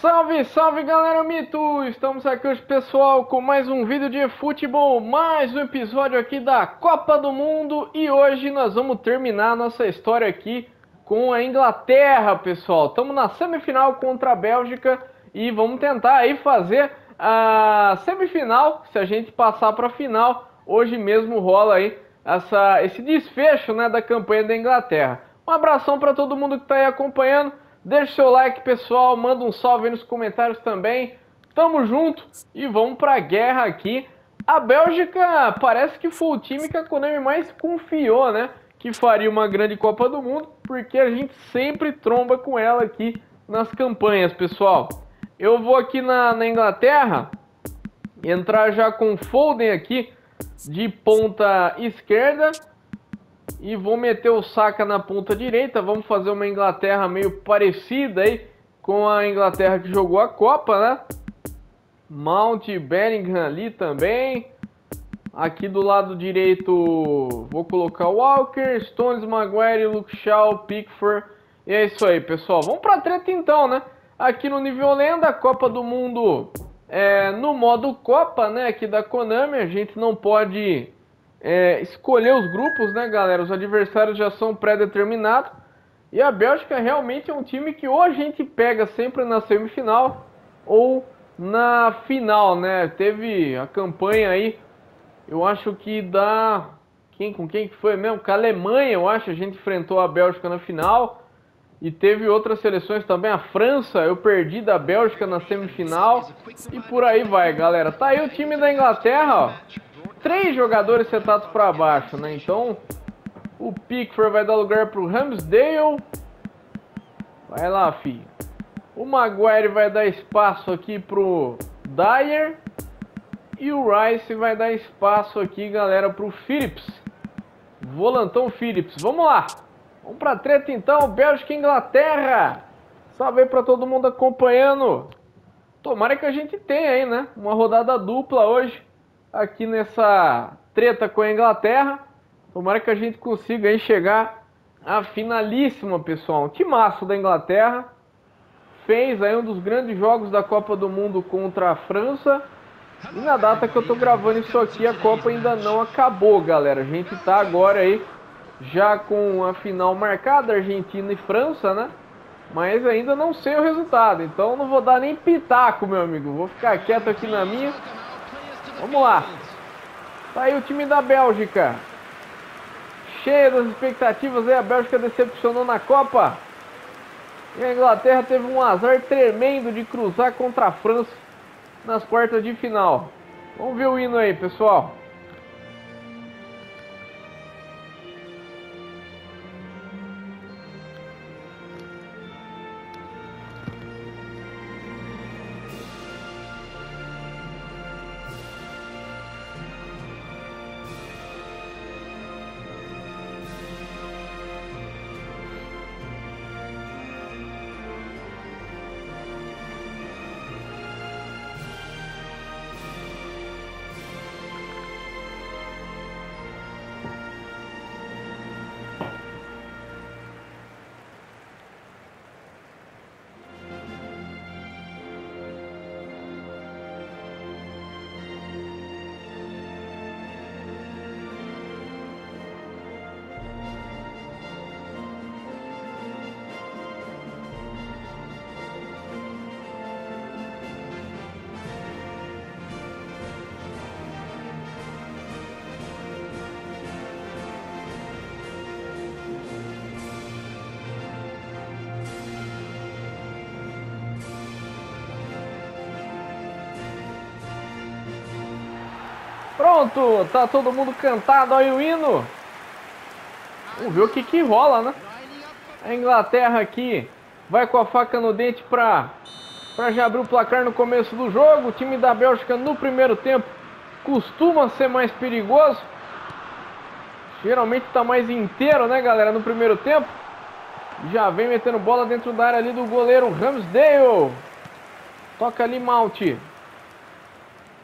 Salve, salve galera mito! Estamos aqui hoje pessoal com mais um vídeo de futebol, mais um episódio aqui da Copa do Mundo e hoje nós vamos terminar a nossa história aqui com a Inglaterra, pessoal. Estamos na semifinal contra a Bélgica e vamos tentar aí fazer a semifinal, se a gente passar para a final, hoje mesmo rola aí essa, esse desfecho né, da campanha da Inglaterra. Um abração para todo mundo que está aí acompanhando. Deixa seu like, pessoal. Manda um salve aí nos comentários também. Tamo junto e vamos pra guerra aqui. A Bélgica parece que foi o time que a Konami mais confiou, né? Que faria uma grande Copa do Mundo, porque a gente sempre tromba com ela aqui nas campanhas, pessoal. Eu vou aqui na, na Inglaterra entrar já com Foden aqui de ponta esquerda e vou meter o Saka na ponta direita. Vamos fazer uma Inglaterra meio parecida aí com a Inglaterra que jogou a Copa, né? Mount Bellingham ali também. Aqui do lado direito vou colocar Walker, Stones, Maguire, Luke Shaw, Pickford. E é isso aí, pessoal. Vamos pra treta então, né? Aqui no nível lenda, Copa do Mundo é, no modo Copa, né? Aqui da Konami, a gente não pode é, escolher os grupos, né, galera? Os adversários já são pré-determinados. E a Bélgica realmente é um time que ou a gente pega sempre na semifinal ou na final, né? Teve a campanha aí, eu acho que da. Quem, com quem que foi mesmo? Com a Alemanha, eu acho, a gente enfrentou a Bélgica na final. E teve outras seleções também, a França, eu perdi da Bélgica na semifinal. E por aí vai, galera. Tá aí o time da Inglaterra, ó três jogadores setados para baixo, né? Então, o Pickford vai dar lugar para o Ramsdale. Vai lá, filho. O Maguire vai dar espaço aqui pro Dyer. E o Rice vai dar espaço aqui, galera, pro Phillips. Volantão Phillips. Vamos lá. Vamos pra treta então. Bélgica e Inglaterra. Salve aí pra todo mundo acompanhando. Tomara que a gente tenha aí, né? Uma rodada dupla hoje aqui nessa treta com a Inglaterra. Tomara que a gente consiga aí chegar à finalíssima, pessoal. Um timaço da Inglaterra. Fez aí um dos grandes jogos da Copa do Mundo contra a França. E na data que eu tô gravando isso aqui, a Copa ainda não acabou, galera. A gente tá agora aí já com a final marcada, Argentina e França, né? Mas ainda não sei o resultado, então não vou dar nem pitaco, meu amigo. Vou ficar quieto aqui na minha. Vamos lá. Tá aí o time da Bélgica. Cheia das expectativas aí, a Bélgica decepcionou na Copa. E a Inglaterra teve um azar tremendo de cruzar contra a França nas quartas de final. Vamos ver o hino aí, pessoal. Pronto, tá todo mundo cantado aí o hino. Vamos ver o que que rola, né? A Inglaterra aqui vai com a faca no dente pra, pra já abrir o placar no começo do jogo. O time da Bélgica no primeiro tempo costuma ser mais perigoso. Geralmente tá mais inteiro, né, galera, no primeiro tempo. Já vem metendo bola dentro da área ali do goleiro Ramsdale. Toca ali Mount.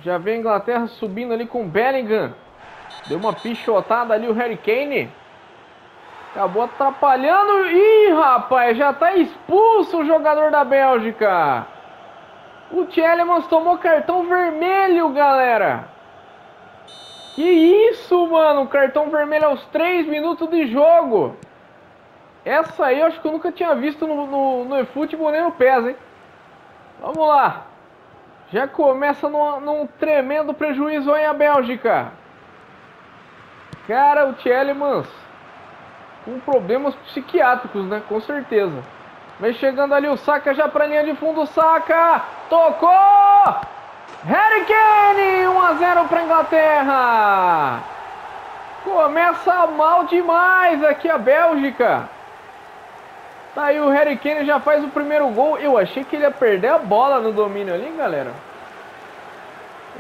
Já vem a Inglaterra subindo ali com o Bellingham. Deu uma pichotada ali o Harry Kane. Acabou atrapalhando. Ih, rapaz, já tá expulso o jogador da Bélgica. O Tielemans tomou cartão vermelho, galera. Que isso, mano? Cartão vermelho aos 3 minutos de jogo. Essa aí eu acho que eu nunca tinha visto no, no, no eFootball nem no PES, hein? Vamos lá. Já começa num, num tremendo prejuízo aí a Bélgica. Cara, o Tielemans com problemas psiquiátricos, né? Com certeza. Vem chegando ali o Saka já pra linha de fundo. Saka! Tocou! Harry Kane! 1 a 0 para Inglaterra. Começa mal demais aqui a Bélgica. Tá aí o Harry Kane já faz o primeiro gol. Eu achei que ele ia perder a bola no domínio ali, galera.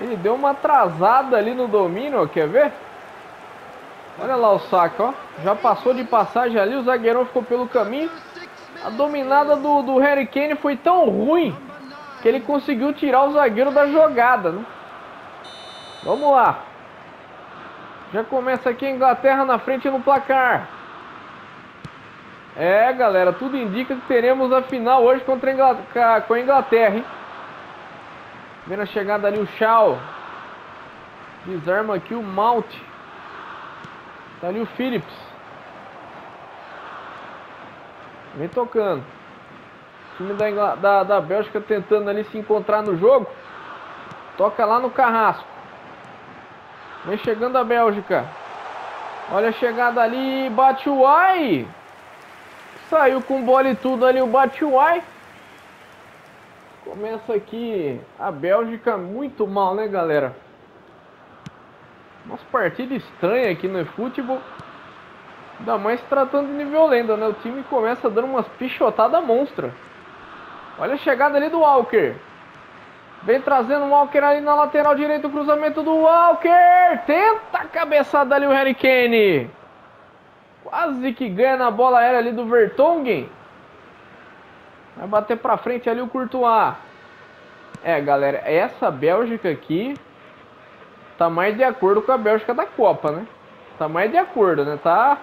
Ele deu uma atrasada ali no domínio, ó, quer ver? Olha lá o saco, ó. Já passou de passagem ali, o zagueirão ficou pelo caminho. A dominada do, do Harry Kane foi tão ruim que ele conseguiu tirar o zagueiro da jogada, né? Vamos lá. Já começa aqui a Inglaterra na frente no placar. É, galera, tudo indica que teremos a final hoje contra a Inglaterra, com a Inglaterra, hein? Chegada ali o Shaw. Desarma aqui o Mount. Tá ali o Phillips. Vem tocando. O time da, da, da Bélgica tentando ali se encontrar no jogo. Toca lá no Carrasco. Vem chegando a Bélgica. Olha a chegada ali. Bate o Ai. Saiu com bola e tudo ali o Batshuayi. Começa aqui a Bélgica muito mal, né, galera? Umas partidas estranhas aqui no futebol. Ainda mais tratando de nível né? O time começa dando umas pichotadas monstra. Olha a chegada ali do Walker. Vem trazendo o Walker ali na lateral direita, o cruzamento do Walker. Tenta a cabeçada ali o Harry Kane. Quase que ganha na bola aérea ali do Vertonghen. Vai bater pra frente ali o Courtois. É, galera, essa Bélgica aqui tá mais de acordo com a Bélgica da Copa, né? Tá mais de acordo, né? Tá,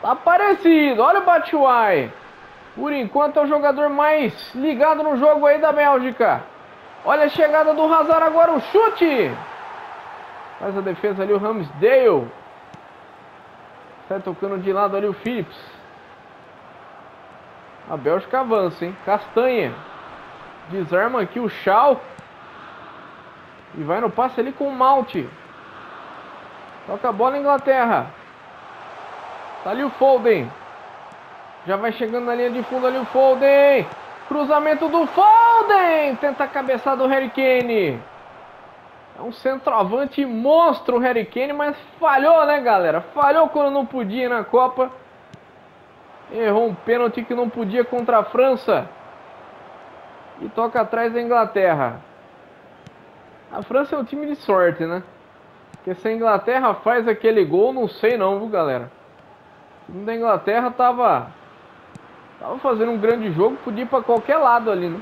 tá parecido. Olha o Batshuayi. Por enquanto é o jogador mais ligado no jogo aí da Bélgica. Olha a chegada do Hazard agora, o chute. Faz a defesa ali o Ramsdale. Sai tocando de lado ali o Phillips. A Bélgica avança, hein? Castanha. Desarma aqui o Shaw. E vai no passe ali com o Malte. Toca a bola Inglaterra. Tá ali o Foden. Já vai chegando na linha de fundo ali o Foden. Cruzamento do Foden. Tenta a cabeçada do Harry Kane. É um centroavante monstro o Harry Kane, mas falhou, né, galera? Falhou quando não podia na Copa. Errou um pênalti que não podia contra a França. E toca atrás da Inglaterra. A França é um time de sorte, né? Porque se a Inglaterra faz aquele gol, não sei não, viu, galera? O time da Inglaterra tava... Tava fazendo um grande jogo, podia ir pra qualquer lado ali, né?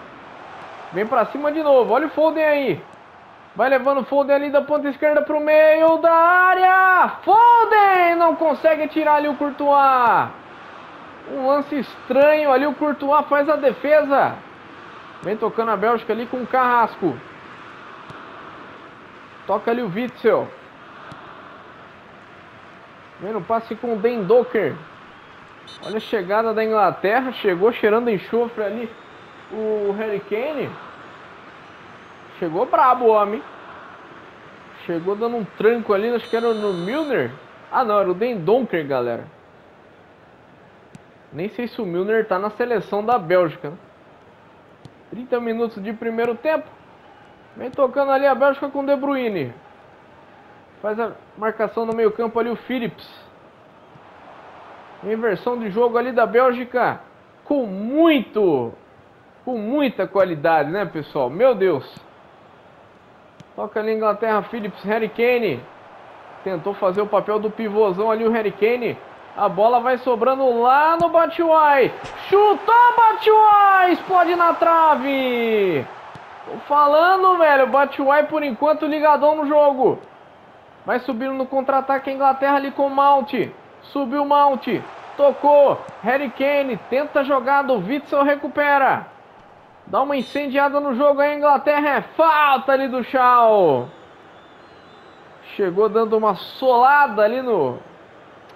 Vem pra cima de novo, olha o Foden aí. Vai levando o Foden ali da ponta esquerda pro meio da área. Foden não consegue tirar ali o Courtois. Um lance estranho ali, o Courtois faz a defesa. Vem tocando a Bélgica ali com o Carrasco. Toca ali o Witzel. Vem no passe com o Den Docker. Olha a chegada da Inglaterra. Chegou cheirando enxofre ali o Harry Kane. Chegou brabo o homem. Chegou dando um tranco ali, acho que era no Milner. Ah não, era o Den Donker, galera. Nem sei se o Milner tá na seleção da Bélgica. Né? 30 minutos de primeiro tempo. Vem tocando ali a Bélgica com o De Bruyne. Faz a marcação no meio campo ali o Phillips. Inversão de jogo ali da Bélgica. Com muito, com muita qualidade, né pessoal? Meu Deus. Toca ali Inglaterra, Phillips, Harry Kane. Tentou fazer o papel do pivôzão ali o Harry Kane. A bola vai sobrando lá no Batshuayi. Chutou Batshuayi, explode na trave. Tô falando, velho, o Batshuayi por enquanto ligadão no jogo. Vai subindo no contra-ataque a Inglaterra ali com o Mount. Subiu o Mount. Tocou. Harry Kane tenta jogar do Witzel recupera. Dá uma incendiada no jogo aí, Inglaterra. É falta ali do Shaw. Chegou dando uma solada ali no...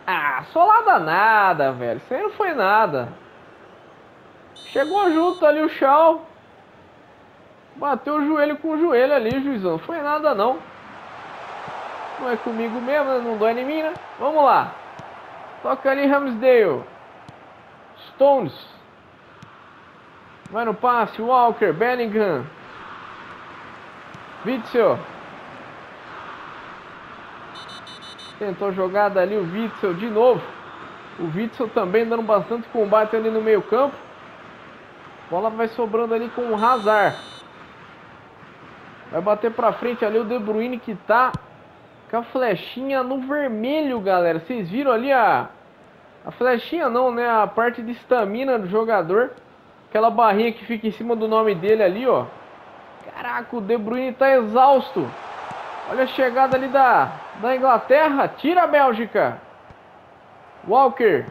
Ah, solada nada, velho. Isso aí não foi nada. Chegou junto ali o Shaw. Bateu o joelho com o joelho ali, juizão. Não foi nada, não. Não é comigo mesmo, né? não dói em mim, né? Vamos lá. Toca ali, Ramsdale. Stones. Vai no passe, Walker, Bellingham. Witzel. Tentou jogada ali o Witzel de novo. O Witzel também dando bastante combate ali no meio campo. Bola vai sobrando ali com o Hazard. Vai bater pra frente ali o De Bruyne que tá com a flechinha no vermelho, galera. Vocês viram ali a... A flechinha não, né? A parte de estamina do jogador. Aquela barrinha que fica em cima do nome dele ali, ó. Caraca, o De Bruyne tá exausto. Olha a chegada ali da, da Inglaterra. Tira a Bélgica. Walker.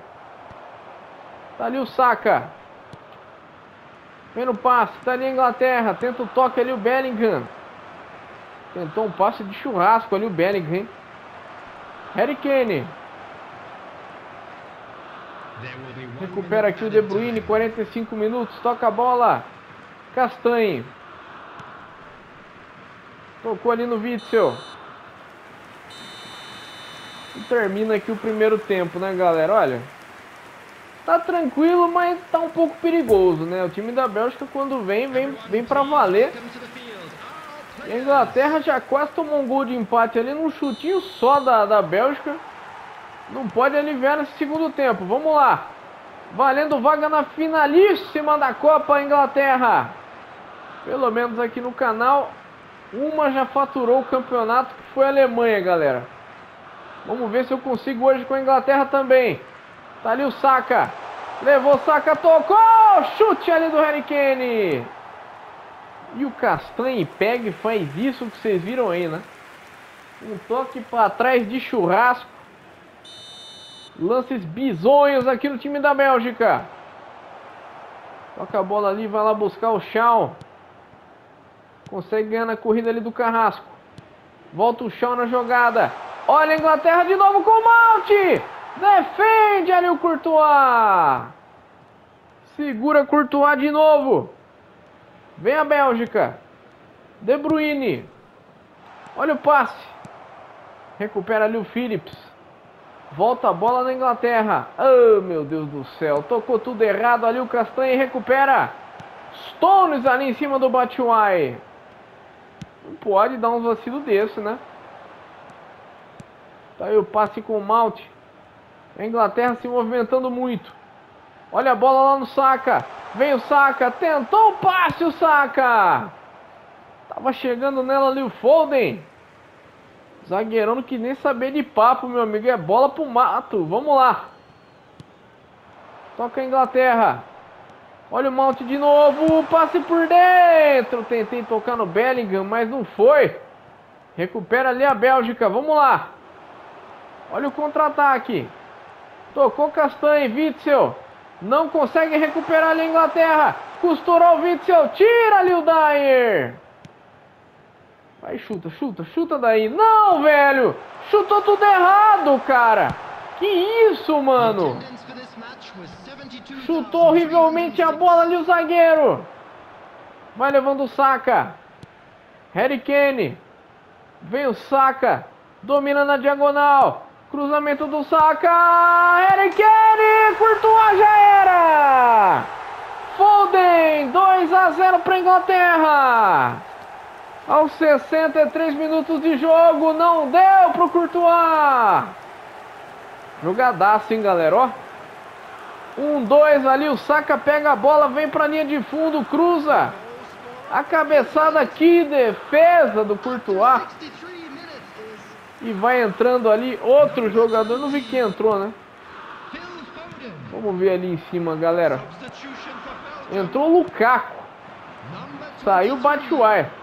Tá ali o Saka. Vem no passe. Tá ali a Inglaterra. Tenta o toque ali o Bellingham. Tentou um passe de churrasco ali o Bellingham? Harry Kane. Recupera aqui o De Bruyne, 45 minutos, toca a bola. Castanhe. Tocou ali no Witzel. E termina aqui o primeiro tempo, né, galera? Olha, tá tranquilo, mas tá um pouco perigoso, né? O time da Bélgica, quando vem, vem, vem pra valer. E a Inglaterra já quase tomou um gol de empate ali num chutinho só da, da Bélgica. Não pode aliviar nesse segundo tempo. Vamos lá. Valendo vaga na finalíssima da Copa Inglaterra. Pelo menos aqui no canal. Uma já faturou o campeonato, que foi a Alemanha, galera. Vamos ver se eu consigo hoje com a Inglaterra também. Tá ali o Saka. Levou Saka, tocou! Chute ali do Harry Kane. E o Castanhe pega e faz isso que vocês viram aí, né? Um toque para trás de churrasco. Lances bizonhos aqui no time da Bélgica. Toca a bola ali, vai lá buscar o Shaw. Consegue ganhar na corrida ali do Carrasco. Volta o Shaw na jogada. Olha a Inglaterra de novo com o Malte. Defende ali o Courtois. Segura Courtois de novo. Vem a Bélgica. De Bruyne. Olha o passe. Recupera ali o Phillips. Volta a bola na Inglaterra. Oh, meu Deus do céu. Tocou tudo errado ali o Castanhe. Recupera. Stones ali em cima do Batshuayi. Não pode dar uns vacilos desse, né? Tá aí o passe com o Mount. A Inglaterra se movimentando muito. Olha a bola lá no Saka. Vem o Saka. Tentou o passe o Saka. Tava chegando nela ali o Foden. Zagueirão não quis nem saber de papo, meu amigo. É bola pro mato. Vamos lá. Toca a Inglaterra. Olha o Mount de novo. Passe por dentro. Tentei tocar no Bellingham, mas não foi. Recupera ali a Bélgica. Vamos lá. Olha o contra-ataque. Tocou Castanhe, Witzel. Não consegue recuperar ali a Inglaterra. Costurou o Witzel. Tira ali o Dyer. Vai, chuta, chuta, chuta daí. Não, velho. Chutou tudo errado, cara. Que isso, mano. Chutou horrivelmente a bola ali o zagueiro. Vai levando o Saka. Harry Kane. Vem o Saka. Domina na diagonal. Cruzamento do Saka. Harry Kane. Courtois já era. Foden. 2 a 0 para Inglaterra. Aos 63 minutos de jogo. Não deu pro Courtois. Jogadaço, hein, galera. Ó. Um, dois ali, o Saka pega a bola, vem pra linha de fundo, cruza. A cabeçada aqui, defesa do Courtois. E vai entrando ali outro jogador. Não vi quem entrou, né? Vamos ver ali em cima, galera. Entrou o Lukaku. Saiu o Batshuayi.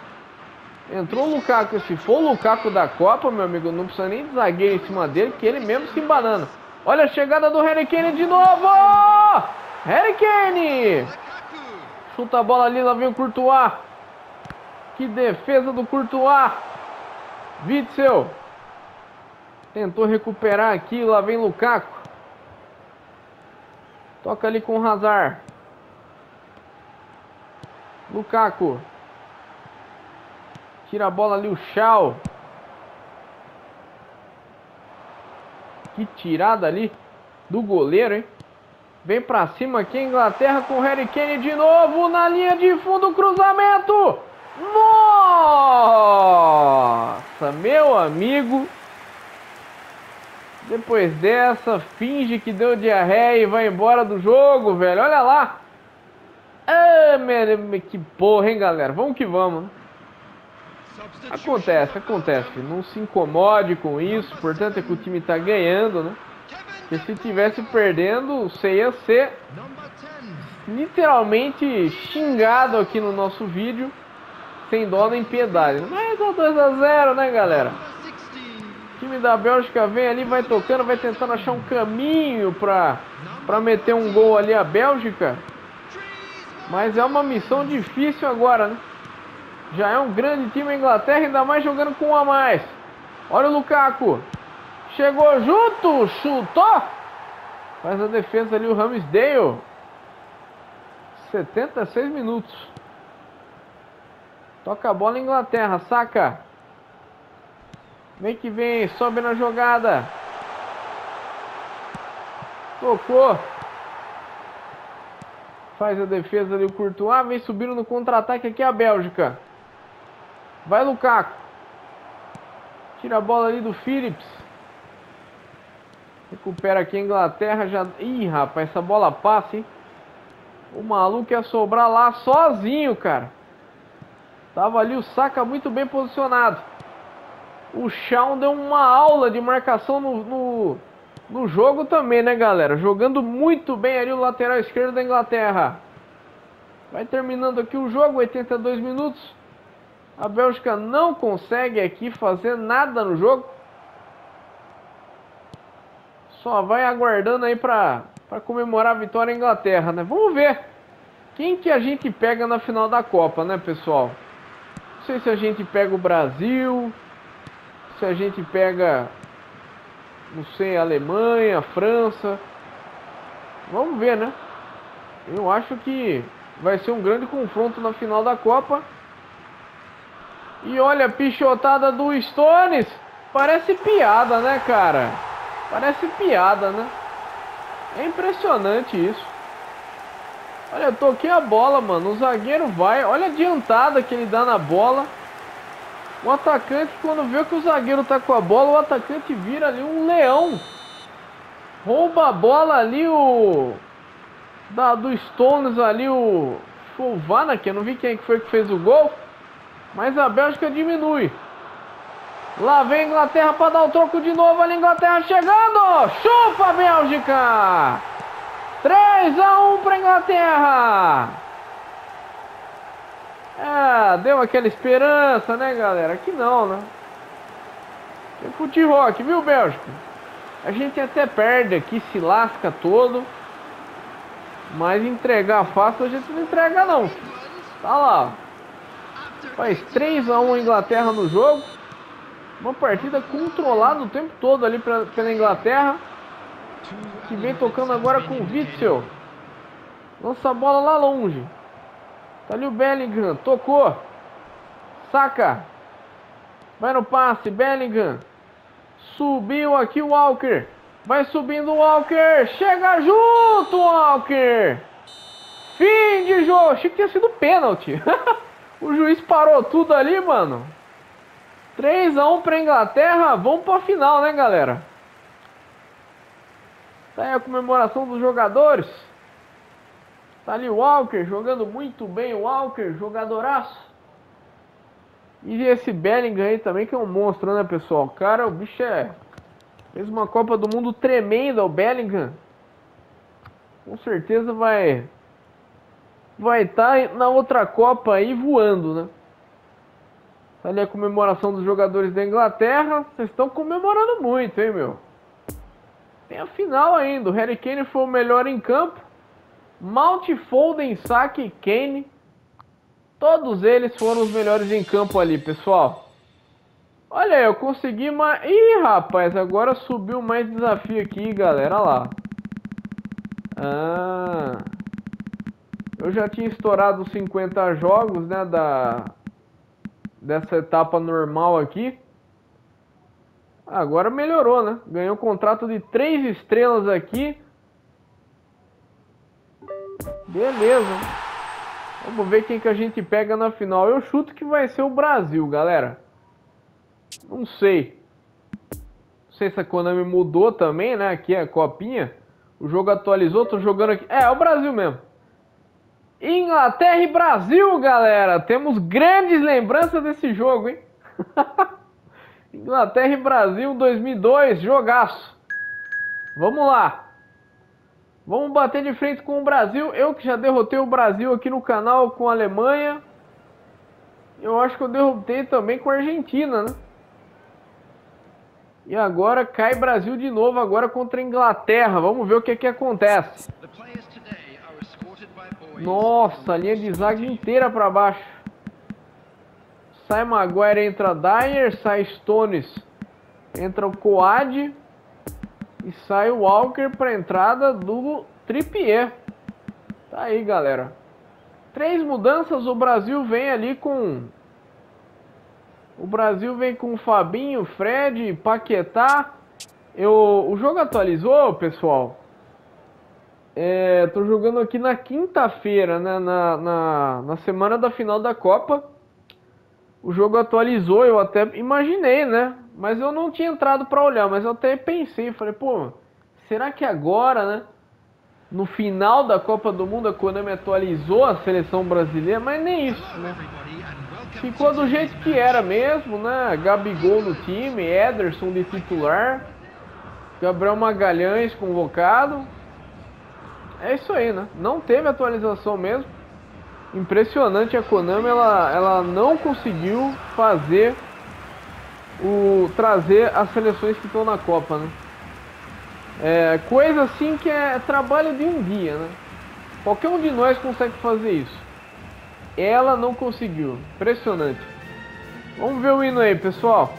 Entrou o Lukaku. Se for o Lukaku da Copa, meu amigo, não precisa nem de zagueiro em cima dele, que ele mesmo se embanando. Olha a chegada do Harry Kane de novo! Harry Kane! Chuta a bola ali, lá vem o Courtois. Que defesa do Courtois. Witzel. Tentou recuperar aqui, lá vem Lukaku. Toca ali com o Hazard. Lukaku. Tira a bola ali o Shaw. Que tirada ali do goleiro, hein? Vem pra cima aqui a Inglaterra com o Harry Kane de novo na linha de fundo, cruzamento! Nossa, meu amigo. Depois dessa, finge que deu diarreia e vai embora do jogo, velho. Olha lá. Ah, que porra, hein, galera. Vamos que vamos. Acontece, acontece. Não se incomode com isso. O importante é que o time tá ganhando, né? Porque se tivesse perdendo, você ia ser literalmente xingado aqui no nosso vídeo, sem dó nem piedade. Mas é 2x0, né, galera? O time da Bélgica vem ali, vai tocando, vai tentando achar um caminho pra, pra meter um gol ali a Bélgica. Mas é uma missão difícil agora, né? Já é um grande time a Inglaterra, ainda mais jogando com um a mais. Olha o Lukaku. Chegou junto, chutou. Faz a defesa ali o Ramsdale. 76 minutos. Toca a bola Inglaterra, saca. Vem que vem, sobe na jogada. Tocou. Faz a defesa ali o Courtois, vem subindo no contra-ataque aqui a Bélgica. Vai Lukaku. Tira a bola ali do Phillips. Recupera aqui a Inglaterra. Já... Ih, rapaz, essa bola passa, hein? O maluco ia sobrar lá sozinho, cara. Tava ali o Saka muito bem posicionado. O Shawn deu uma aula de marcação no, no, no jogo também, né, galera? Jogando muito bem ali o lateral esquerdo da Inglaterra. Vai terminando aqui o jogo, 82 minutos. A Bélgica não consegue aqui fazer nada no jogo. Só vai aguardando aí pra comemorar a vitória em Inglaterra, né? Vamos ver quem que a gente pega na final da Copa, né, pessoal? Não sei se a gente pega o Brasil, se a gente pega, não sei, a Alemanha, a França. Vamos ver, né? Eu acho que vai ser um grande confronto na final da Copa. E olha a pichotada do Stones. Parece piada, né, cara? Parece piada, né? É impressionante isso. Olha, eu toquei a bola, mano. O zagueiro vai. Olha a adiantada que ele dá na bola. O atacante, quando vê que o zagueiro tá com a bola, o atacante vira ali um leão. Rouba a bola ali o... Da, do Stones ali, o... Chovana, que eu não vi quem foi que fez o gol. Mas a Bélgica diminui. Lá vem a Inglaterra para dar o troco de novo. Olha a Inglaterra chegando. Chupa Bélgica. 3 a 1 para a Inglaterra. É, deu aquela esperança, né, galera? Aqui não, né? É fute rock, viu, Bélgica? A gente até perde aqui, se lasca todo. Mas entregar fácil a gente não entrega, não. Tá lá, Faz 3 a 1 a Inglaterra no jogo. Uma partida controlada o tempo todo ali pra, pela Inglaterra. Que vem tocando agora com o Witzel. Lança a bola lá longe. Tá ali o Bellingham. Tocou. Saca. Vai no passe. Bellingham. Subiu aqui o Walker. Vai subindo o Walker. Chega junto, Walker. Fim de jogo. Achei que tinha sido pênalti. O juiz parou tudo ali, mano. 3 a 1 para Inglaterra. Vamos para a final, né, galera? Tá aí a comemoração dos jogadores. Tá ali o Walker jogando muito bem. O Walker, jogadoraço. E esse Bellingham aí também, que é um monstro, né, pessoal? Cara, o bicho é. Fez uma Copa do Mundo tremenda, o Bellingham. Com certeza vai vai estar tá na outra Copa aí voando, né? Ali a comemoração dos jogadores da Inglaterra. Vocês estão comemorando muito, hein, meu? Tem a final ainda. O Harry Kane foi o melhor em campo. Mount, Foden, Saki, Kane. Todos eles foram os melhores em campo ali, pessoal. Olha aí, eu consegui mais... Ih, rapaz, agora subiu mais desafio aqui, galera. Olha lá. Ah... Eu já tinha estourado 50 jogos, né, da... Dessa etapa normal aqui. Agora melhorou, né? Ganhou um contrato de 3 estrelas aqui. Beleza. Vamos ver quem que a gente pega na final. Eu chuto que vai ser o Brasil, galera. Não sei. Não sei se a Konami mudou também, né? Aqui é a copinha. O jogo atualizou, tô jogando aqui. É, é o Brasil mesmo. Inglaterra e Brasil, galera. Temos grandes lembranças desse jogo, hein? Inglaterra e Brasil 2002, jogaço. Vamos lá. Vamos bater de frente com o Brasil. Eu que já derrotei o Brasil aqui no canal com a Alemanha. Eu acho que eu derrotei também com a Argentina, né? E agora cai Brasil de novo, agora contra a Inglaterra. Vamos ver o que, que acontece. Nossa, linha de zaga inteira para baixo. Sai Maguire, entra Dyer, sai Stones, entra o Coad e sai o Walker para entrada do Trippier. Tá aí, galera. Três mudanças, o Brasil vem ali com o Brasil vem com Fabinho, Fred, Paquetá. Eu, o jogo atualizou, pessoal. É, tô jogando aqui na quinta-feira, né, na, na, na semana da final da Copa. O jogo atualizou, eu até imaginei, né? Mas eu não tinha entrado para olhar, mas eu até pensei, falei, pô, será que agora, né? No final da Copa do Mundo a Konami atualizou a seleção brasileira, mas nem isso, né? Ficou do jeito que era mesmo, né? Gabigol no time, Ederson de titular, Gabriel Magalhães convocado. É isso aí, né? Não teve atualização mesmo. Impressionante a Konami, ela, ela não conseguiu fazer o trazer as seleções que estão na Copa, né? É, coisa assim que é trabalho de um dia, né? Qualquer um de nós consegue fazer isso. Ela não conseguiu. Impressionante. Vamos ver o hino aí, pessoal.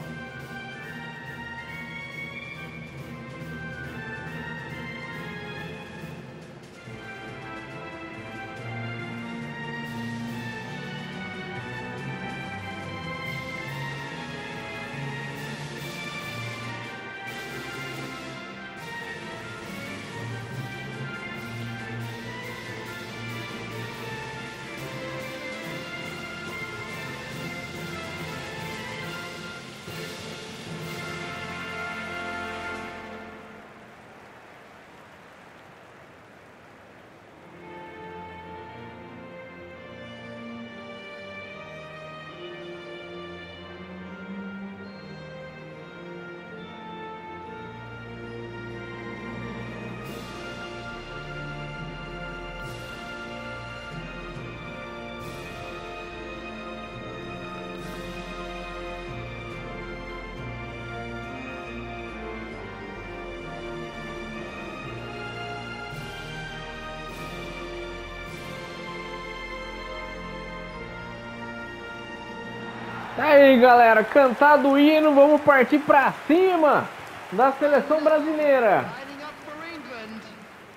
Galera, cantado o hino, vamos partir pra cima da seleção brasileira.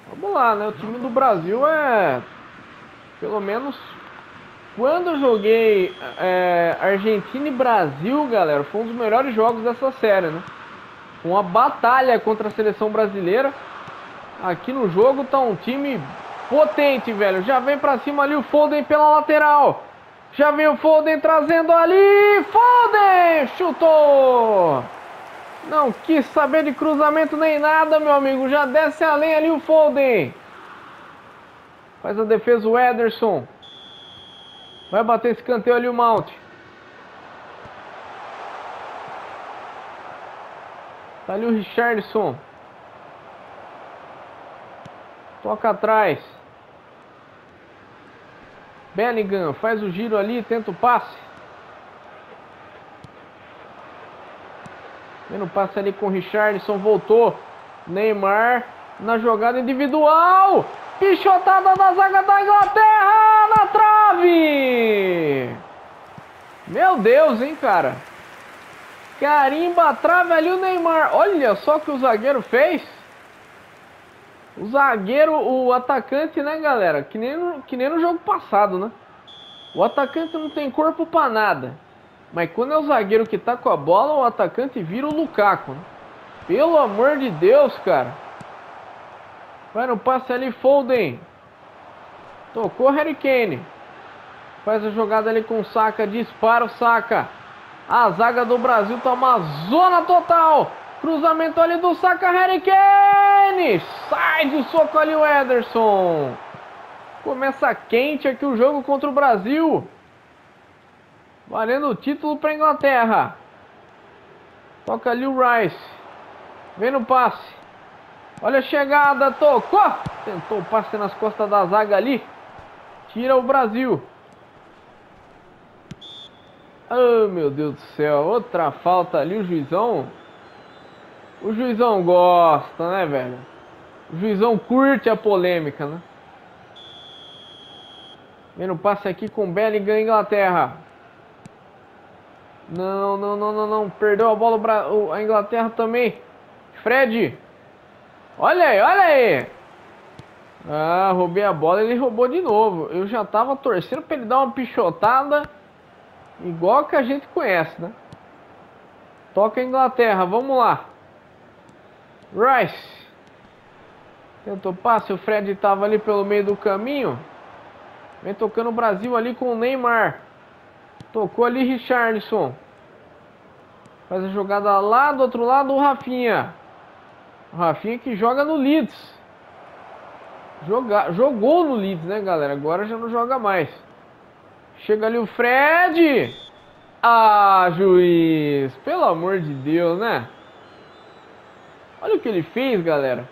Vamos lá, né? O time do Brasil é, pelo menos, quando eu joguei é, Argentina e Brasil, galera, foi um dos melhores jogos dessa série, né? Uma batalha contra a seleção brasileira. Aqui no jogo tá um time potente, velho. Já vem pra cima ali o Foden pela lateral. Já vem o Foden trazendo ali. Foden! Chutou! Não quis saber de cruzamento nem nada, meu amigo. Já desce além ali o Foden. Faz a defesa o Ederson. Vai bater esse canteiro ali o Mount. Tá ali o Richardson. Toca atrás. Bellingham faz o giro ali, tenta o passe. Vendo o passe ali com o Richardson, voltou. Neymar na jogada individual. Pichotada da zaga da Inglaterra na trave! Meu Deus, hein, cara? Carimba a trave ali o Neymar. Olha só o que o zagueiro fez. O zagueiro, o atacante, né, galera? Que nem, no, que nem no jogo passado, né? O atacante não tem corpo pra nada. Mas quando é o zagueiro que tá com a bola, o atacante vira o Lukaku. Né? Pelo amor de Deus, cara. Vai no passe ali, Foden. Tocou Harry Kane. Faz a jogada ali com o Saka. Dispara o Saka. A zaga do Brasil tá uma zona total. Cruzamento ali do Saka Harry Kane. Sai de soco ali o Ederson. Começa quente aqui o jogo contra o Brasil. Valendo o título para Inglaterra. Toca ali o Rice. Vem no passe. Olha a chegada, tocou. Tentou o passe nas costas da zaga ali. Tira o Brasil. Oh, meu Deus do céu. Outra falta ali, o juizão. O juizão gosta, né, velho? O juizão curte a polêmica, né? No passe aqui com Bellingham, Inglaterra. Não, não, não, não, não. Perdeu a bola a Inglaterra também. Fred. Olha aí, olha aí. Ah, roubei a bola, ele roubou de novo. Eu já tava torcendo pra ele dar uma pichotada. Igual que a gente conhece, né? Toca a Inglaterra, vamos lá. Rice. Tentou passe, o Fred tava ali pelo meio do caminho. Vem tocando o Brasil ali com o Neymar. Tocou ali Richardson. Faz a jogada lá do outro lado o Rafinha. O Rafinha que joga no Leeds. Joga, jogou no Leeds, né, galera? Agora já não joga mais. Chega ali o Fred. Ah, juiz. Pelo amor de Deus, né? Olha o que ele fez, galera.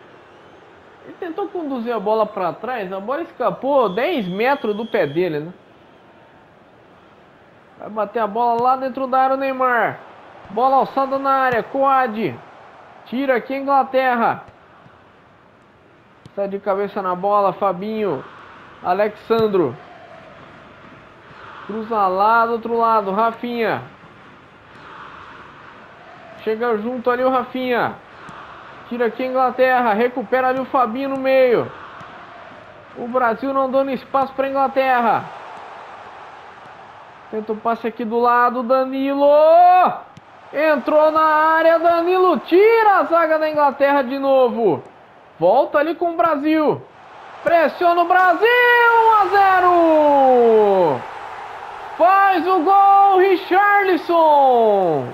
Ele tentou conduzir a bola para trás. A bola escapou 10 metros do pé dele, né? Vai bater a bola lá dentro da área o Neymar. Bola alçada na área. Coad. Tira aqui a Inglaterra. Sai de cabeça na bola, Fabinho. Alexandro. Cruza lá do outro lado, Rafinha. Chega junto ali o Rafinha. Tira aqui a Inglaterra. Recupera ali o Fabinho no meio. O Brasil não dando espaço para Inglaterra. Tenta o passe aqui do lado. Danilo. Entrou na área, Danilo tira a zaga da Inglaterra de novo. Volta ali com o Brasil. Pressiona o Brasil, 1 a 0. Faz o gol, Richarlison.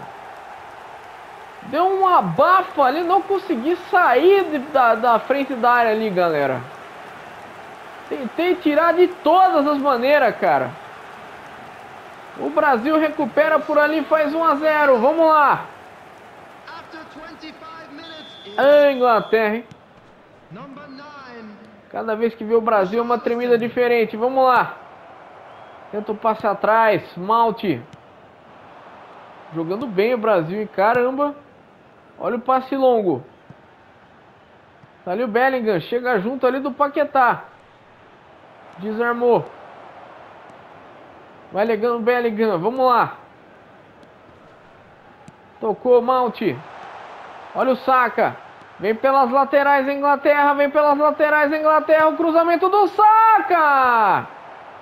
Deu um abafa ali, não consegui sair de, da, da frente da área ali, galera. Tentei tirar de todas as maneiras, cara. O Brasil recupera por ali, faz 1 a 0. Vamos lá. A Inglaterra, hein? Cada vez que vê o Brasil é uma tremida diferente. Vamos lá. Tenta o passe atrás. Malte. Jogando bem o Brasil, hein? Caramba. Olha o passe longo. Tá ali o Bellingham. Chega junto ali do Paquetá. Desarmou. Vai ligando o Bellingham, vamos lá. Tocou Mount. Olha o Saka. Vem pelas laterais Inglaterra, vem pelas laterais Inglaterra, o cruzamento do Saka.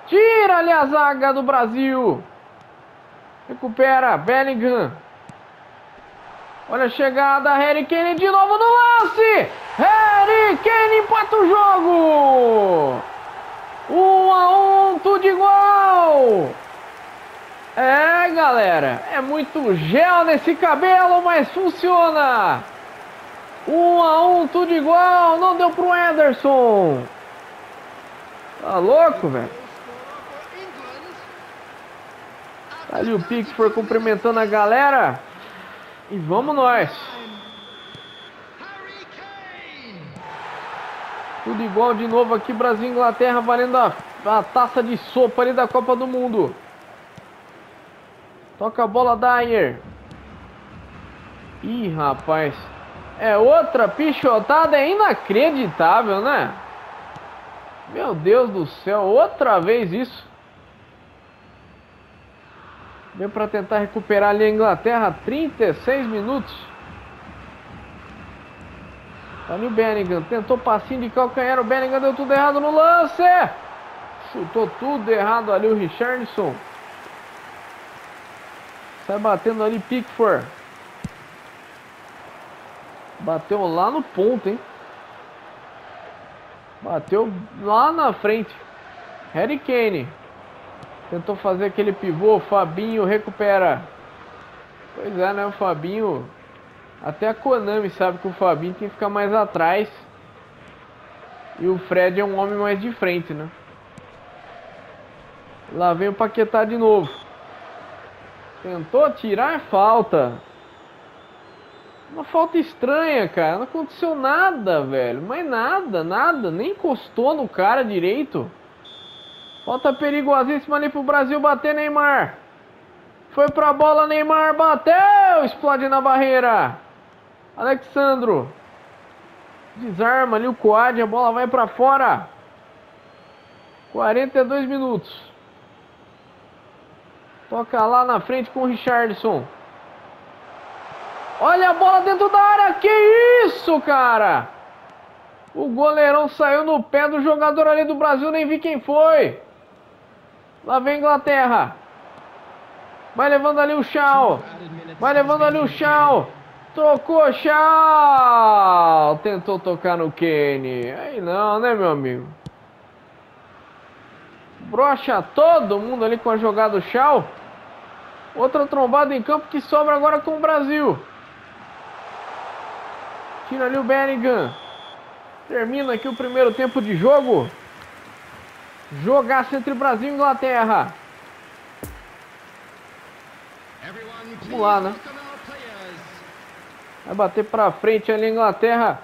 Tira ali a zaga do Brasil. Recupera Bellingham. Olha a chegada, Harry Kane de novo no lance. Harry Kane empata o jogo. Um a um, tudo igual. É, galera, é muito gel nesse cabelo, mas funciona. Um a um, tudo igual. Não deu pro Ederson. Tá louco, velho? Ali o Pickford cumprimentando a galera. E vamos nós. Tudo igual de novo aqui, Brasil e Inglaterra, valendo a, a taça de sopa ali da Copa do Mundo. Toca a bola, Dyer. Ih, rapaz. É outra pichotada, é inacreditável, né? Meu Deus do céu, outra vez isso. Veio para tentar recuperar ali a Inglaterra, 36 minutos. Ali o Bellingham, tentou passinho de calcanhar, o Bellingham deu tudo errado no lance. Chutou tudo errado ali o Richardson. Sai batendo ali Pickford. Bateu lá no ponto, hein? Bateu lá na frente. Harry Kane. Tentou fazer aquele pivô. Fabinho recupera. Pois é, né? O Fabinho. Até a Konami sabe que o Fabinho tem que ficar mais atrás. E o Fred é um homem mais de frente, né? Lá vem o Paquetá de novo. Tentou tirar falta. Uma falta estranha, cara. Não aconteceu nada, velho. Mas nada, nada. Nem encostou no cara direito. Falta perigosíssima ali pro Brasil bater, Neymar. Foi pra bola, Neymar bateu. Explode na barreira. Alexandro. Desarma ali o quad. A bola vai pra fora. 42 minutos. Toca lá na frente com o Richardson. Olha a bola dentro da área. Que isso, cara? O goleirão saiu no pé do jogador ali do Brasil. Nem vi quem foi. Lá vem Inglaterra. Vai levando ali o Shaw. Vai levando ali o Shaw. Tocou Shaw. Tentou tocar no Kane. Aí não, né, meu amigo? Brocha todo mundo ali com a jogada do Shaw. Outra trombada em campo que sobra agora com o Brasil. Tira ali o Bellingham. Termina aqui o primeiro tempo de jogo. Jogaço entre Brasil e Inglaterra. Vamos lá, né? Vai bater pra frente ali a Inglaterra.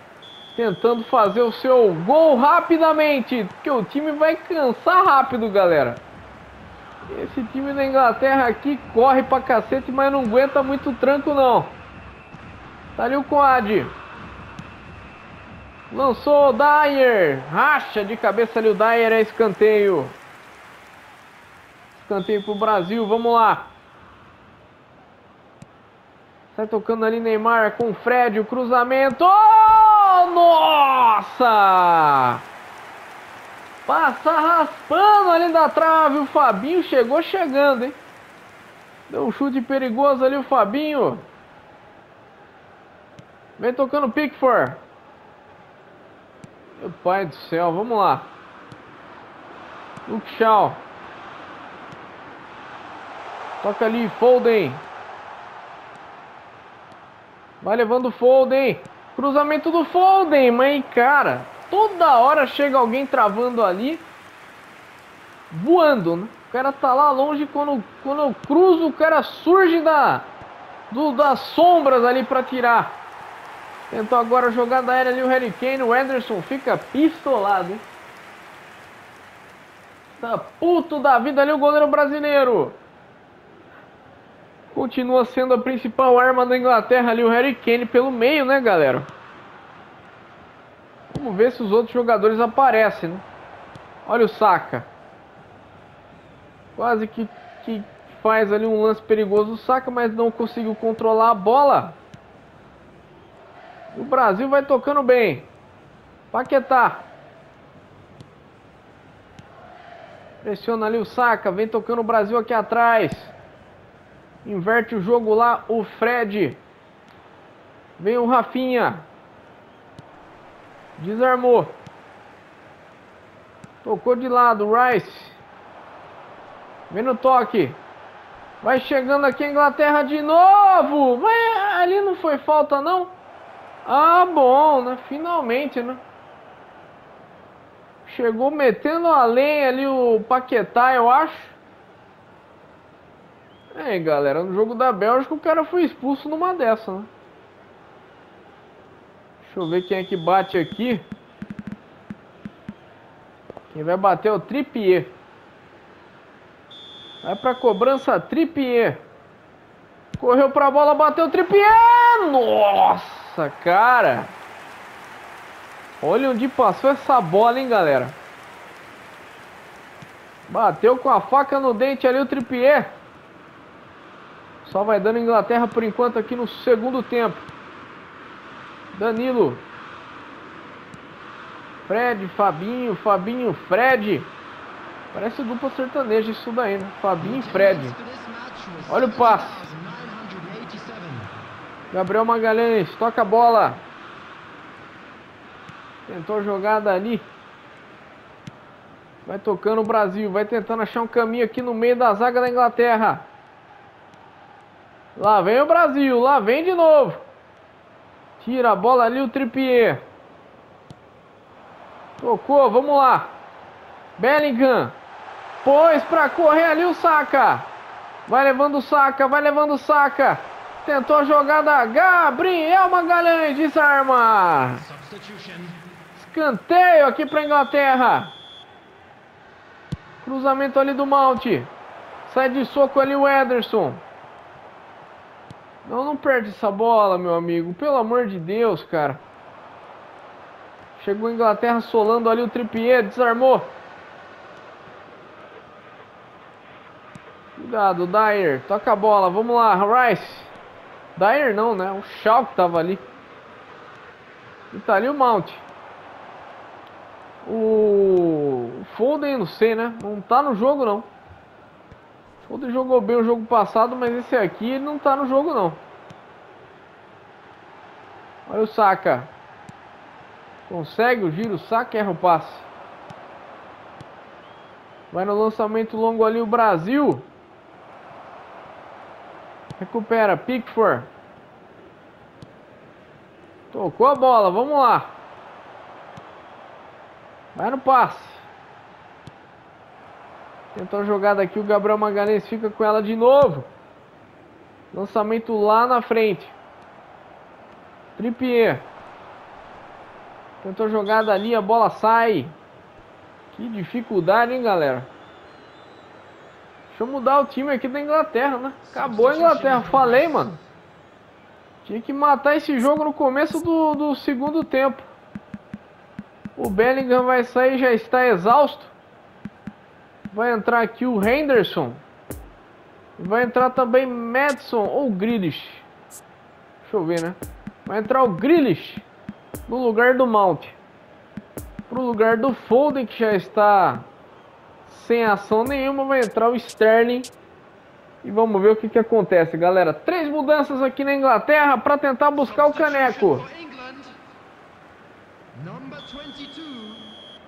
Tentando fazer o seu gol rapidamente. Porque o time vai cansar rápido, galera. Esse time da Inglaterra aqui corre pra cacete, mas não aguenta muito tranco, não. Tá ali o Quad. Lançou o Dyer. Racha de cabeça ali o Dyer. É escanteio. Escanteio pro Brasil. Vamos lá. Sai tocando ali Neymar com o Fred. O cruzamento. Oh, nossa! Passa raspando ali da trave. O Fabinho chegou chegando, hein? Deu um chute perigoso ali o Fabinho. Vem tocando Pickford. Meu pai do céu, vamos lá. Luke Shaw. Toca ali, Foden. Vai levando o Foden. Cruzamento do Foden, mas cara, Toda hora chega alguém travando ali, voando, né? O cara tá lá longe, quando, quando eu cruzo, o cara surge da, do, das sombras ali para tirar. Tentou agora a jogada aérea ali o Harry Kane, o Anderson fica pistolado, hein? Tá puto da vida ali o goleiro brasileiro. Continua sendo a principal arma da Inglaterra ali o Harry Kane pelo meio, né, galera? Vamos ver se os outros jogadores aparecem, né? Olha o Saka. Quase que, que faz ali um lance perigoso o Saka, mas não conseguiu controlar a bola. O Brasil vai tocando bem. Paquetá. Pressiona ali o Saka, vem tocando o Brasil aqui atrás. Inverte o jogo lá, o Fred. Vem o Rafinha. Desarmou. Tocou de lado, Rice. Vem no toque. Vai chegando aqui a Inglaterra de novo. Vai, ali não foi falta não? Ah, bom, né? Finalmente, né? Chegou metendo a lenha ali o Paquetá, eu acho. É, galera, no jogo da Bélgica o cara foi expulso numa dessa, né? Deixa eu ver quem é que bate aqui. Quem vai bater é o Trippier. Vai pra cobrança Trippier. Correu pra bola, bateu o Trippier. Nossa, cara. Olha onde passou essa bola, hein, galera. Bateu com a faca no dente ali o Trippier. Só vai dando Inglaterra por enquanto aqui no segundo tempo. Danilo. Fred, Fabinho, Fabinho, Fred. Parece dupla sertaneja isso daí, né? Fabinho e Fred. Olha o passe. Gabriel Magalhães, toca a bola. Tentou jogada ali. Vai tocando o Brasil, vai tentando achar um caminho aqui no meio da zaga da Inglaterra. Lá vem o Brasil, lá vem de novo. Tira a bola ali o Trippier. Tocou, vamos lá. Bellingham. Pôs pra correr ali o Saka. Vai levando o Saka, vai levando o Saka. Tentou a jogada. Gabriel Magalhães desarma. Escanteio aqui pra Inglaterra. Cruzamento ali do Mount. Sai de soco ali o Ederson. Não, não perde essa bola, meu amigo. Pelo amor de Deus, cara. Chegou a Inglaterra solando ali o Trippier. Desarmou. Cuidado, Dyer. Toca a bola. Vamos lá, Rice. Dyer não, né? O Shaw que tava ali. E tá ali o Mount. O Foden, não sei, né? Não tá no jogo, não. O Foden jogou bem o jogo passado, mas esse aqui ele não tá no jogo, não. Olha o Saka. Consegue o giro, Saka erra o passe. Vai no lançamento longo ali o Brasil. Recupera, Pickford. Tocou a bola, vamos lá. Vai no passe. Tentou a jogada aqui, o Gabriel Magalhães fica com ela de novo. Lançamento lá na frente. Trippier. Tentou a jogada ali, a bola sai. Que dificuldade, hein, galera. Deixa eu mudar o time aqui da Inglaterra, né? Acabou a Inglaterra, falei, mano. Tinha que matar esse jogo no começo do, do segundo tempo. O Bellingham vai sair, já está exausto. Vai entrar aqui o Henderson. Vai entrar também Madison ou Grealish. Deixa eu ver, né? Vai entrar o Grealish no lugar do Mount. Pro lugar do Foden, que já está sem ação nenhuma, vai entrar o Sterling. E vamos ver o que, que acontece, galera. Três mudanças aqui na Inglaterra para tentar buscar o caneco.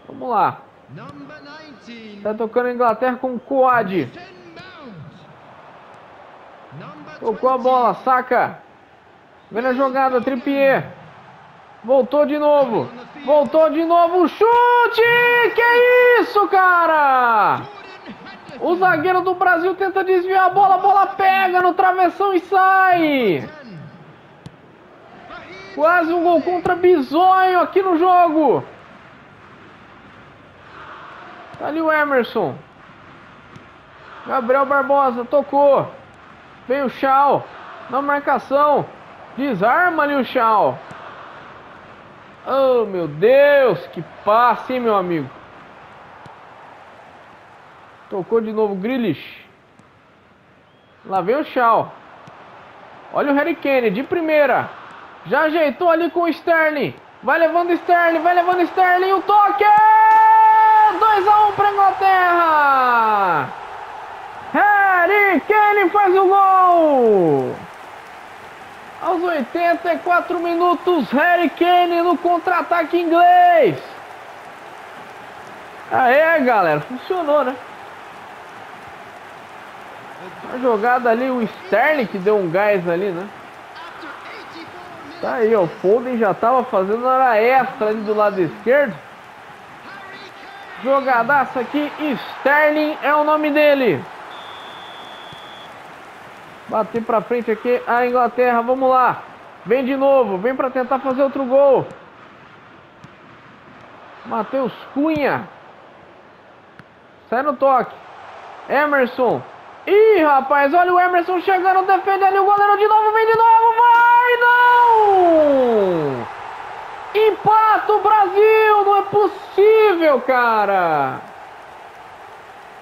Vamos lá. Tá tocando a Inglaterra com o Coad. Tocou a bola, saca. Vem na jogada, Trippier. Voltou de novo. Voltou de novo. Chute! Que isso, cara? O zagueiro do Brasil tenta desviar a bola. A bola pega no travessão e sai. Quase um gol contra Bisonho aqui no jogo. Tá ali o Emerson. Gabriel Barbosa tocou. Vem o Chau. Na marcação. Desarma ali o Chau. Oh, meu Deus. Que passe, hein, meu amigo. Tocou de novo Grealish. Lá vem o Chau. Olha o Harry Kane de primeira. Já ajeitou ali com o Sterling. Vai levando Sterling, vai levando Sterling. O toque! 2x1 para Inglaterra. Harry Kane faz o gol. Aos 84 minutos, Harry Kane no contra-ataque inglês. Aê, galera, funcionou, né? A jogada ali, o Sterling que deu um gás ali, né? Tá aí, ó, o Foden já tava fazendo hora extra ali do lado esquerdo. Jogadaça aqui, Sterling é o nome dele. Bater pra frente aqui a Inglaterra, vamos lá. Vem de novo, vem pra tentar fazer outro gol. Matheus Cunha. Sai no toque. Emerson. Ih, rapaz, olha o Emerson chegando, defende ali o goleiro de novo, vem de novo, vai, não! Empata o Brasil, não é possível, cara!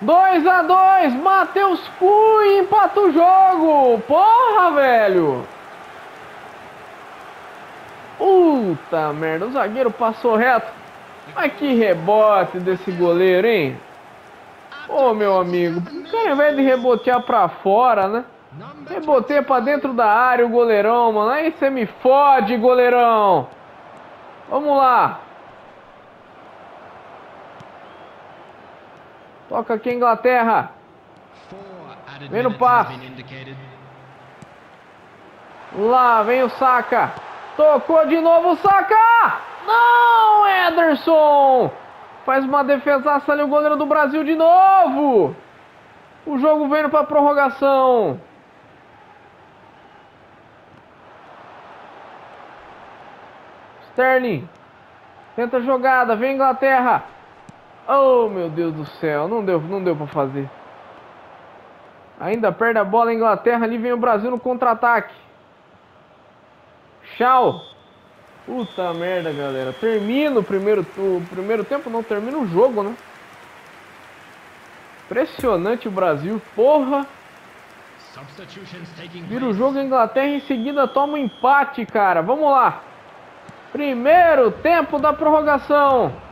2 a 2 Matheus Cunha empata o jogo. Porra, velho. Puta merda, o zagueiro passou reto. Mas que rebote desse goleiro, hein? Ô, meu amigo, o cara, ao invés de rebotear pra fora, né? Reboteia pra dentro da área o goleirão, mano. Aí você me fode, goleirão. Vamos lá. Toca aqui Inglaterra. Vem no passe. Lá vem o Saka. Tocou de novo o Saka. Não, Ederson. Faz uma defesaça ali o goleiro do Brasil de novo. O jogo vem para prorrogação. Sterling. Tenta a jogada, vem Inglaterra. Oh, meu Deus do céu, não deu, não deu para fazer. Ainda perde a bola a Inglaterra, ali vem o Brasil no contra-ataque. Tchau. Puta merda, galera. Termina o primeiro, o primeiro tempo, não termina o jogo, né? Impressionante o Brasil, porra. Vira o jogo a Inglaterra em seguida toma um empate, cara. Vamos lá. Primeiro tempo da prorrogação.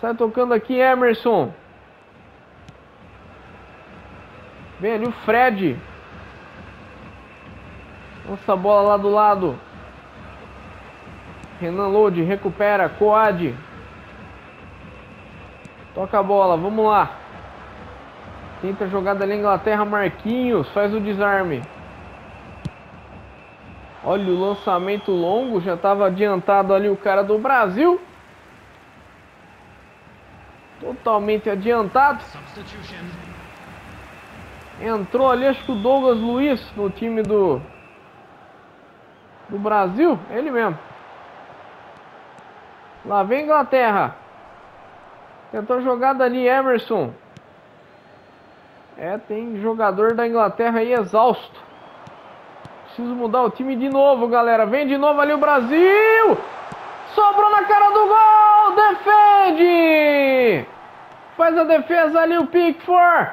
Sai tocando aqui Emerson. Vem ali o Fred. Lança a bola lá do lado. Renan Lode recupera. Coad. Toca a bola. Vamos lá. Tenta a jogada ali Inglaterra. Marquinhos. Faz o desarme. Olha o lançamento longo. Já estava adiantado ali o cara do Brasil. Totalmente adiantado. Entrou ali, acho que o Douglas Luiz no time do do Brasil, ele mesmo. Lá vem Inglaterra. Tentou jogada ali, Emerson. É, tem jogador da Inglaterra aí exausto. Preciso mudar o time de novo, galera. Vem de novo ali o Brasil. Sobrou na cara do gol. Defende. Faz a defesa ali o Pickford.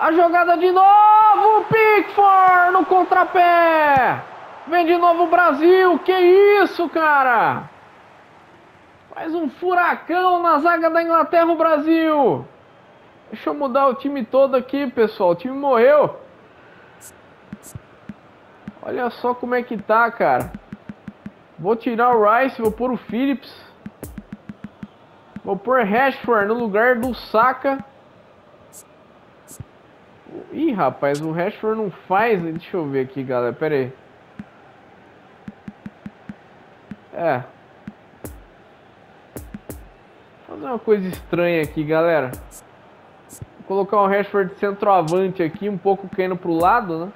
A jogada de novo. Pickford no contrapé. Vem de novo o Brasil. Que isso, cara? Faz um furacão na zaga da Inglaterra o Brasil. Deixa eu mudar o time todo aqui, pessoal. O time morreu. Olha só como é que tá, cara. Vou tirar o Rice, vou pôr o Phillips. Vou pôr Rashford no lugar do Saka. Ih, rapaz, o Rashford não faz... Deixa eu ver aqui, galera. Pera aí. É. Vou fazer uma coisa estranha aqui, galera. Vou colocar o Rashford de centroavante aqui, um pouco caindo pro lado, né?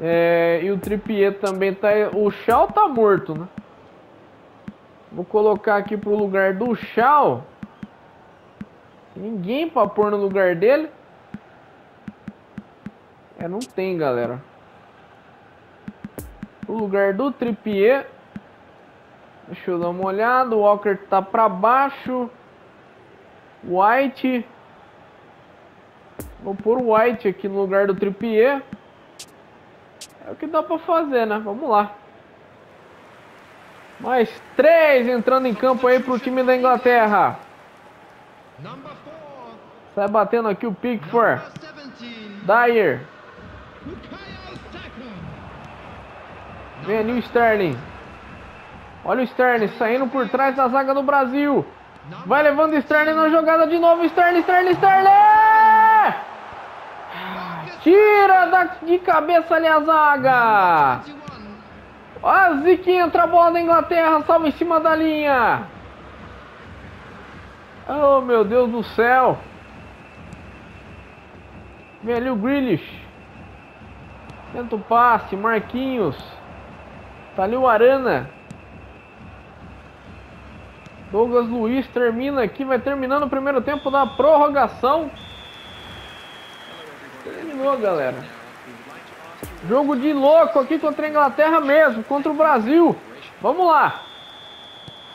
É, e o Trippier também tá... O Shaw tá morto, né? Vou colocar aqui pro lugar do Shaw. Ninguém pra pôr no lugar dele. É, não tem, galera o lugar do Trippier. Deixa eu dar uma olhada. O Walker tá para baixo. White. Vou pôr o White aqui no lugar do Trippier. É o que dá para fazer, né? Vamos lá. Mais três entrando em campo aí pro time da Inglaterra. Sai batendo aqui o Pickford. Dyer. Vem ali o Sterling. Olha o Sterling saindo por trás da zaga do Brasil. Vai levando o Sterling na jogada de novo. Sterling, Sterling, Sterling! Tira de cabeça ali a zaga. Quase que entra a bola da Inglaterra. Salva em cima da linha. Oh, meu Deus do céu. Vem ali o Grealish. Tenta o passe. Marquinhos. Tá ali o Arana. Douglas Luiz termina aqui, vai terminando o primeiro tempo da prorrogação. Terminou, galera. Jogo de louco aqui contra a Inglaterra mesmo, contra o Brasil. Vamos lá.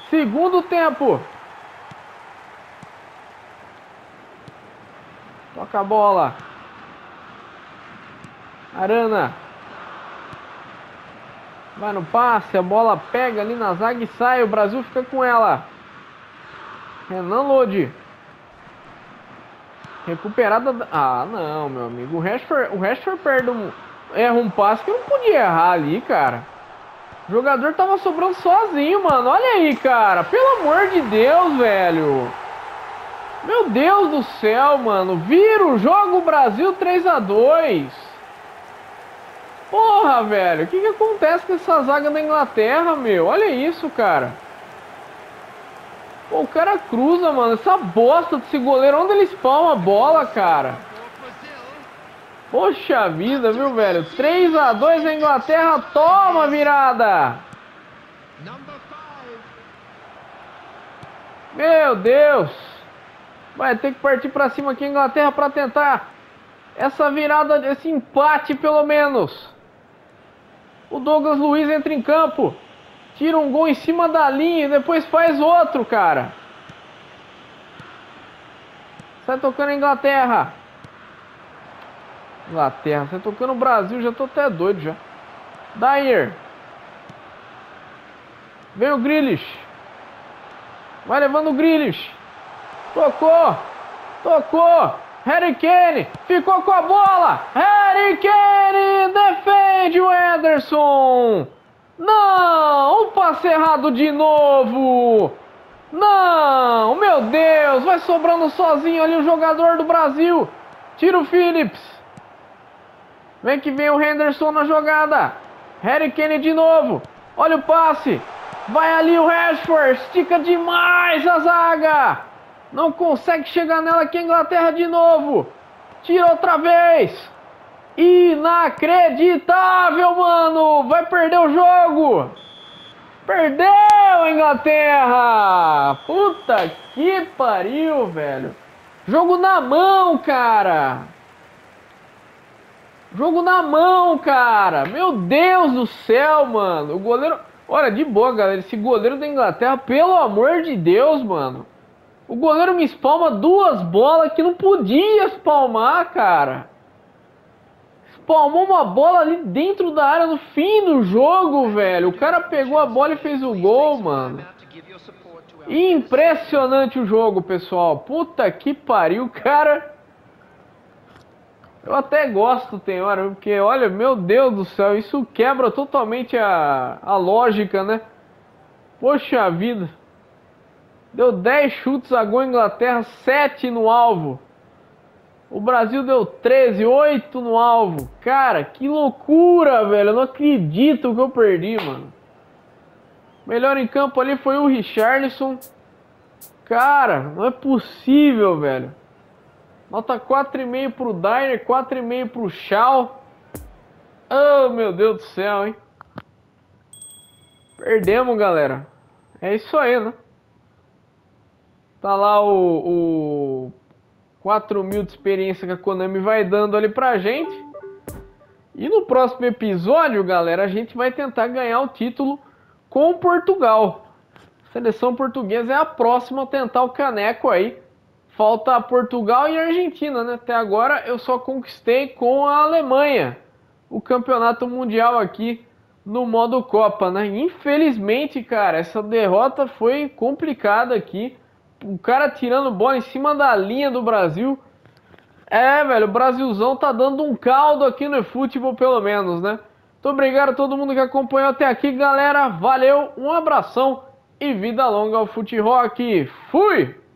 Segundo tempo. Toca a bola. Arana. Vai no passe, a bola pega ali na zaga e sai. O Brasil fica com ela. Renan Lodi. Recuperada. Ah, não, meu amigo. O Rashford, o Rashford perde um Erra um passe que não podia errar ali, cara. O jogador tava sobrando sozinho, mano. Olha aí, cara. Pelo amor de Deus, velho. Meu Deus do céu, mano. Vira o jogo Brasil 3 a 2 Porra, velho. O que, que acontece com essa zaga da Inglaterra, meu? Olha isso, cara. Pô, o cara cruza, mano. Essa bosta desse goleiro. Onde ele espalma a bola, cara? Poxa vida, viu, velho? 3 a 2 a Inglaterra. Toma virada. Meu Deus. Vai ter que partir para cima aqui a Inglaterra para tentar essa virada, esse empate pelo menos. O Douglas Luiz entra em campo. Tira um gol em cima da linha e depois faz outro, cara. Sai tocando a Inglaterra. Inglaterra, sai tocando o Brasil, já tô até doido já. Dyer. Vem o Grealish. Vai levando o Grealish. Tocou. Tocou. Harry Kane ficou com a bola. Harry Kane defende o Ederson. Não, um passe errado de novo. Não, meu Deus, vai sobrando sozinho ali o jogador do Brasil. Tira o Phillips. Vem que vem o Henderson na jogada. Harry Kane de novo. Olha o passe. Vai ali o Rashford. Estica demais a zaga. Não consegue chegar nela aqui a Inglaterra de novo. Tira outra vez. Inacreditável, mano. Vai perder o jogo. Perdeu a Inglaterra. Puta que pariu, velho. Jogo na mão, cara. Jogo na mão, cara. Meu Deus do céu, mano. O goleiro. Olha, de boa, galera. Esse goleiro da Inglaterra, pelo amor de Deus, mano. O goleiro me espalma duas bolas que não podia espalmar, cara. Espalmou uma bola ali dentro da área no fim do jogo, velho. O cara pegou a bola e fez o gol, mano. Impressionante o jogo, pessoal. Puta que pariu, cara. Eu até gosto, tem hora, porque olha, meu Deus do céu, isso quebra totalmente a, a lógica, né? Poxa vida. Deu 10 chutes a gol Inglaterra, 7 no alvo. O Brasil deu 13, 8 no alvo. Cara, que loucura, velho. Eu não acredito que eu perdi, mano. Melhor em campo ali foi o Richarlison. Cara, não é possível, velho. Nota 4,5 pro Dyer, 4,5 pro Shaw. Oh, meu Deus do céu, hein? Perdemos, galera. É isso aí, né? Tá lá o, o 4 mil de experiência que a Konami vai dando ali pra gente. E no próximo episódio, galera, a gente vai tentar ganhar o título com Portugal. A seleção portuguesa é a próxima a tentar o caneco aí. Falta Portugal e Argentina, né? Até agora eu só conquistei com a Alemanha o campeonato mundial aqui no modo Copa, né? Infelizmente, cara, essa derrota foi complicada aqui o cara tirando bola em cima da linha do Brasil. É, velho, o Brasilzão tá dando um caldo aqui no futebol, pelo menos, né? Muito obrigado a todo mundo que acompanhou até aqui, galera. Valeu, um abração e vida longa ao Fute Rock. Fui!